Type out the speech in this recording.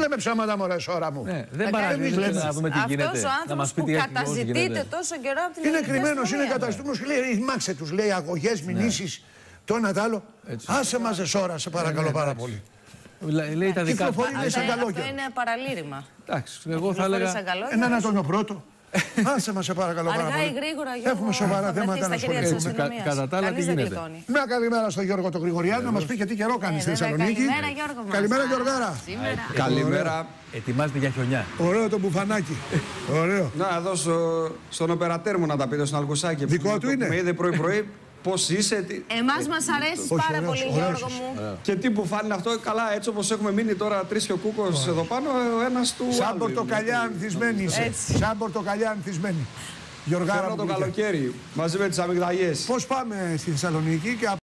λέμε ψέματα, μωρέ, ώρα μου. Ναι, δεν Θα παραδείγει κάνεις να δούμε τι Αυτός γίνεται. ο Να άνθρωπος μας πει που τι ακριβώς καταζητείται γίνεται. τόσο καιρό από την Είναι ελληνική κρυμμένος, είναι αστυνομία. καταστούμενος. Λέει, ρημάξε τους, λέει αγωγές, μηνύσεις. Το ένα το άλλο. Άσε μα ώρα, σε παρακαλώ πάρα πολύ. Λέ- Λέει τα δικά του. Κυκλοφορεί λέει σαν Αυτό καλό αυτό καιρό. είναι παραλήρημα. Εντάξει, εγώ θα Κυκλοφορεί έλεγα. σαν καλό Ένα καιρό. να τον πρώτο. Άσε μας, σε παρακαλώ πάρα Αργά ή πολύ. γρήγορα, Γιώργο, Έχουμε σοβαρά θα βρεθεί θέματα στα να χέρια της ασχοληθούμε. αστυνομίας. Κα- κατά τα άλλα, Κανείς τι δεν γίνεται. γλιτώνει. Μια καλημέρα στον Γιώργο τον Γρηγοριάδη να μας πει και τι καιρό κάνει Ε, στη βέβαια, Θεσσαλονίκη. Καλημέρα, Γιώργο μας. Καλημέρα, Α, Γιωργάρα. Σήμερα. Καλημέρα. Ετοιμάζεται για χιονιά. Ωραίο το μπουφανάκι. Ωραίο. Να, εδώ στο, στον οπερατέρ μου να τα πείτε, στον Αλκουσάκη. Δικό που- του που είναι; Με είδε πρωί-πρωί πώς είσαι τι- Εμάς μας αρέσει Όχι, πάρα ωραίος, πολύ, ωραίος Γιώργο είσαι. μου. και τι που φάνηκε αυτό. Καλά, έτσι όπως έχουμε μείνει τώρα τρεις και ο Κούκος εδώ πάνω, ο ένας του. Σαν άλλου πορτοκαλιά είναι. ανθισμένη είσαι. Έτσι. Σαν πορτοκαλιά ανθισμένη. Γιωργάρα Φέρνω μου το γλυκιά. καλοκαίρι μαζί με τις αμυγδαλιές. Πώς πάμε στη Θεσσαλονίκη και